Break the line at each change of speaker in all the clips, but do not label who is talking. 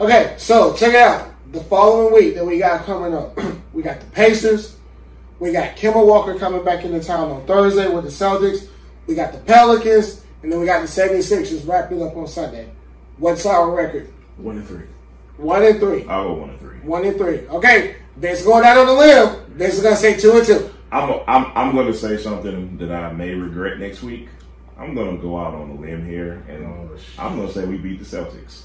Okay, so check it out. The following week that we got coming up, we got the Pacers. We got Kemba Walker coming back into town on Thursday with the Celtics. We got the Pelicans, and then we got the 76ers wrapping up on Sunday. What's our record?
One and three.
One and three.
I'll go one and three.
One and three. Okay, Vince going out on the limb. Vince is gonna say two and two.
I'm I'm I'm going to say something that I may regret next week. I'm going to go out on a limb here, and
Oh.
I'm going to say we beat the Celtics.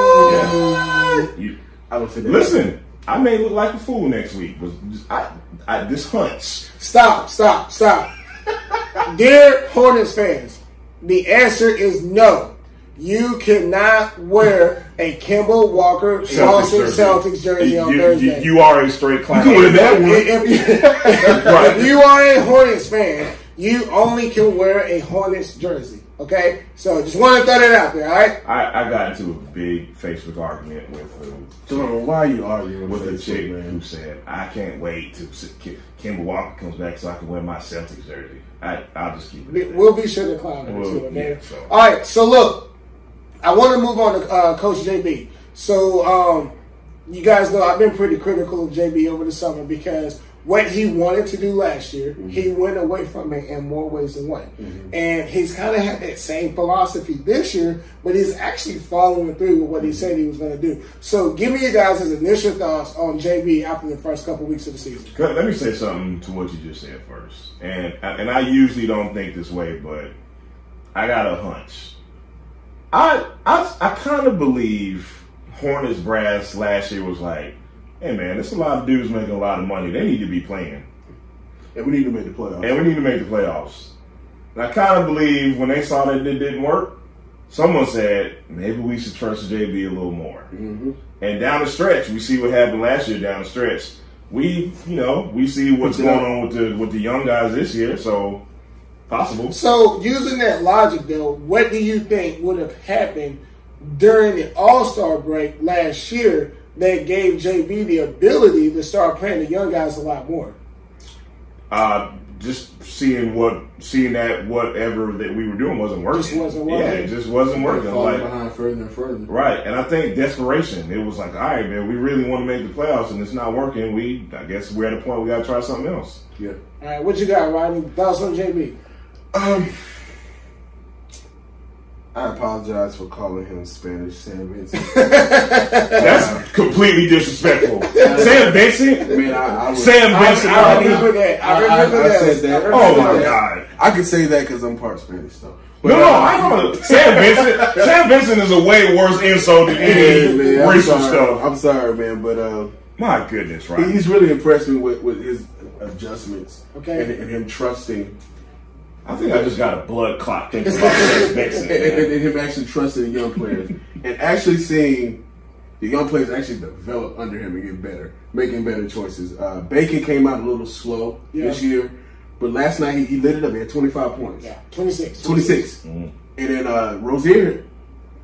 What?
You,
I don't say
listen, I may look like a fool next week, but I, I this hunch.
Stop, stop, stop. Dear Hornets fans, the answer is no. You cannot wear a Kemba Walker Boston Celtics jersey on
you,
Thursday.
You, you are a straight clown.
can wear that one.
If, if-
Right.
if you are a Hornets fan, you only can wear a Hornets jersey. Okay, so just want to throw that out there. All right.
I, I got into a big Facebook argument with uh,
John, why are you arguing
with a
Facebook,
chick
man?
who said, "I can't wait till S- Kemba Walker comes back so I can wear my Celtics jersey." I, I'll just keep it.
We-
at that.
We'll be sure to clown her
Well,
too, okay?
yeah, so-
All right, so look, I want to move on to uh, Coach JB. So, um, you guys know I've been pretty critical of JB over the summer because what he wanted to do last year, mm-hmm. he went away from it in more ways than one. Mm-hmm. And he's kind of had that same philosophy this year, but he's actually following through with what he said he was going to do. So, give me your guys' initial thoughts on JB after the first couple weeks of the season.
Let let me say something to what you just said first, and and I usually don't think this way, but I got a hunch. I I I kind of believe Hornets brass last year was like, "Hey man, there's a lot of dudes making a lot of money. They need to be playing,
And we need to make the playoffs.
and we need to make the playoffs." And I kind of believe when they saw that it didn't work, someone said maybe we should trust JB a little more.
Mm-hmm.
And down the stretch, we see what happened last year. Down the stretch, we you know we see what's
Yeah.
going on with the with the young guys this year. So possible.
So, using that logic, though, what do you think would have happened during the All Star break last year that gave JB the ability to start playing the young guys a lot more?
Uh, just seeing what seeing that whatever that we were doing wasn't working.
Just wasn't
Yeah, it just wasn't working.
falling
Like
behind further and further.
right, and I think desperation. It was like, all right, man, we really want to make the playoffs, and it's not working. We, I guess, we're at a point we got to try something else.
Yeah.
All right, what you got, Rodney? Thoughts on JB?
Um, I apologize for calling him Spanish Sam Vincent.
That's completely disrespectful. Sam Vincent.
Man, I, I was,
Sam
I,
Vincent.
I remember that. I remember
I- I
that.
said that.
I
Oh my
that.
god.
I can say that because I'm part Spanish, though. But,
No, no,
uh,
I'm talking about Sam Vincent. Sam Vincent is a way worse insult than
Hey,
any
man, I'm
racial stuff.
I'm sorry, man, but uh,
My goodness, right?
he's really impressed me with, with his adjustments.
Okay.
And, and him trusting,
I think I just got a blood clot thinking about Sam Vincent.
and, and, and him actually trusting the young players, and actually seeing the young players actually develop under him and get better, making better choices. Uh, Bacon came out a little slow
Yeah.
this year, but last night he, he lit it up. He had 25 points.
Yeah, 26.
26. And then uh, Rozier,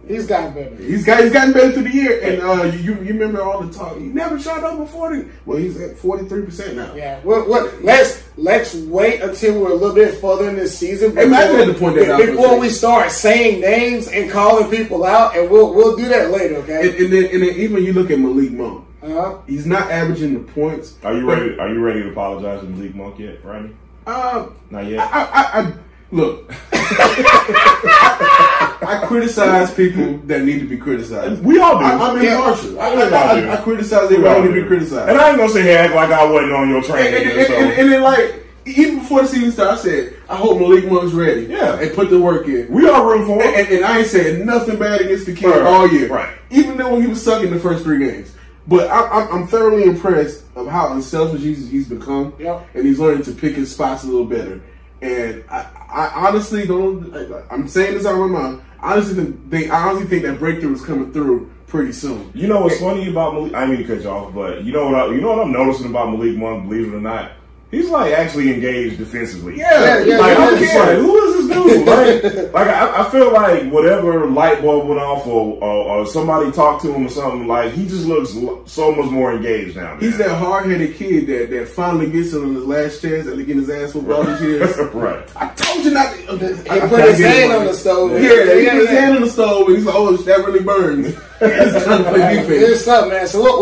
He's gotten better.
he's got he's gotten better through the year. And uh, you you remember all the talk? He never shot over 40. Well, he's at 43 percent now.
Yeah, well, well, let's let's wait until we're a little bit further in this season.
Hey, man, I to point that out
before we start saying names and calling people out, and we'll we'll do that later. Okay.
and then and then even you look at Malik Monk.
Uh-huh.
He's not averaging the points.
Are you ready? Are you ready to apologize to Malik Monk yet, Rodney?
Uh,
Not
I,
yet.
I, I, I look. I criticize people that need to be criticized.
We all do.
I, I'm
Yeah.
impartial. I, I, I. I criticize everybody who need to be criticized.
And I ain't gonna sit here act like I wasn't on your train.
and, and, and,
so.
and, and then like even before the season started, I said I hope Malik Monk's ready.
Yeah.
and put the work in.
we are rooting for
And,
him.
and, and I ain't saying nothing bad against the kid
Right,
all year.
right.
Even though he was sucking the first three games. But I, I'm, I'm thoroughly impressed of how unselfish he's, he's become.
Yep.
And he's learning to pick his spots a little better. And I, I honestly don't. I'm saying this out of my mouth. Honestly think, think I honestly think that breakthrough is coming through pretty soon.
You know what's funny about Malik? I mean to cut you off, but you know what? I, you know what I'm noticing about Malik Monk? Believe it or not, He's like actually engaged defensively.
Yeah,
yeah,
like
yeah,
I'm
yeah.
just like, who is this dude? Like, like I, I feel like whatever light bulb went off, or, or, or somebody talked to him or something. Like he just looks so much more engaged now.
He's that hard headed kid that, that finally gets it on his last chance after getting his ass whooped all these years.
right.
I told you not to.
Uh, he
I- I
put his
get
hand on the stove.
Yeah, he put his hand on the stove and he's like, oh, that really burns. He's trying to play defense.
It's up, man. So what?